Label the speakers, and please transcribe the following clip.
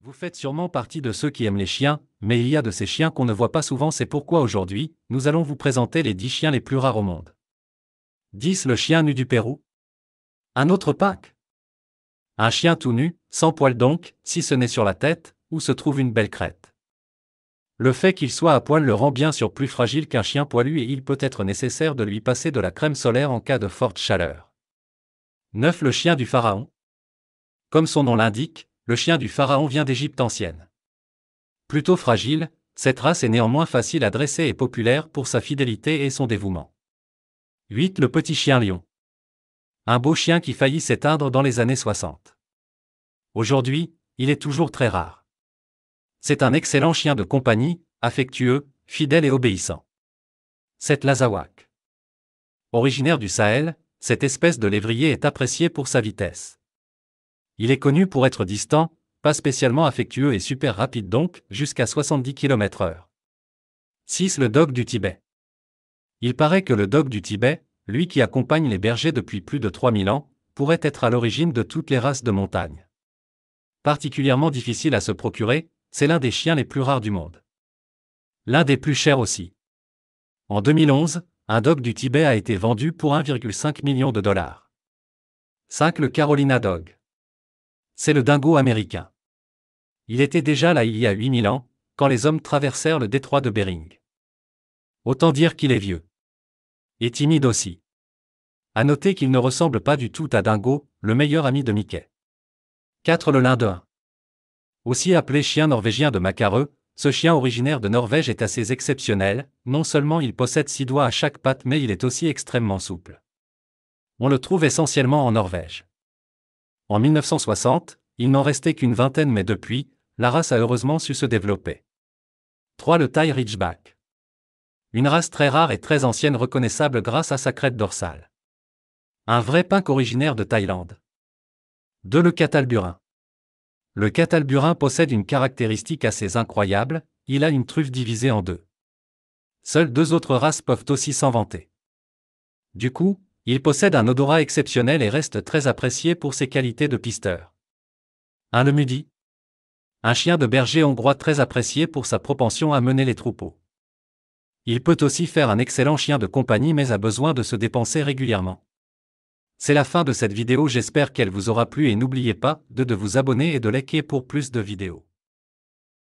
Speaker 1: Vous faites sûrement partie de ceux qui aiment les chiens, mais il y a de ces chiens qu'on ne voit pas souvent, c'est pourquoi aujourd'hui, nous allons vous présenter les 10 chiens les plus rares au monde. 10. Le chien nu du Pérou. Un autre Pâques. Un chien tout nu, sans poils donc, si ce n'est sur la tête, où se trouve une belle crête. Le fait qu'il soit à poil le rend bien sûr plus fragile qu'un chien poilu et il peut être nécessaire de lui passer de la crème solaire en cas de forte chaleur. 9. Le chien du pharaon. Comme son nom l'indique, le chien du pharaon vient d'Égypte ancienne. Plutôt fragile, cette race est néanmoins facile à dresser et populaire pour sa fidélité et son dévouement. 8. Le petit chien lion. Un beau chien qui faillit s'éteindre dans les années 60. Aujourd'hui, il est toujours très rare. C'est un excellent chien de compagnie, affectueux, fidèle et obéissant. Cette Lazawak. Originaire du Sahel, cette espèce de lévrier est appréciée pour sa vitesse. Il est connu pour être distant, pas spécialement affectueux et super rapide donc, jusqu'à 70 km/h. 6. Le dog du Tibet. Il paraît que le dog du Tibet, lui qui accompagne les bergers depuis plus de 3000 ans, pourrait être à l'origine de toutes les races de montagne. Particulièrement difficile à se procurer, c'est l'un des chiens les plus rares du monde. L'un des plus chers aussi. En 2011, un dog du Tibet a été vendu pour 1,5 million de dollars. 5. Le Carolina Dog. C'est le dingo américain. Il était déjà là il y a 8000 ans, quand les hommes traversèrent le détroit de Bering. Autant dire qu'il est vieux. Et timide aussi. À noter qu'il ne ressemble pas du tout à Dingo, le meilleur ami de Mickey. 4. Le lindin. Aussi appelé chien norvégien de Macareux, ce chien originaire de Norvège est assez exceptionnel, non seulement il possède six doigts à chaque patte mais il est aussi extrêmement souple. On le trouve essentiellement en Norvège. En 1960, il n'en restait qu'une vingtaine mais depuis, la race a heureusement su se développer. 3. Le Thai Ridgeback. Une race très rare et très ancienne reconnaissable grâce à sa crête dorsale. Un vrai pink originaire de Thaïlande. 2. Le Catalburin. Le catalburin possède une caractéristique assez incroyable, il a une truffe divisée en deux. Seules deux autres races peuvent aussi s'en vanter. Du coup, il possède un odorat exceptionnel et reste très apprécié pour ses qualités de pisteur. Un Lemudi Un chien de berger hongrois très apprécié pour sa propension à mener les troupeaux. Il peut aussi faire un excellent chien de compagnie mais a besoin de se dépenser régulièrement. C'est la fin de cette vidéo, j'espère qu'elle vous aura plu et n'oubliez pas de, vous abonner et de liker pour plus de vidéos.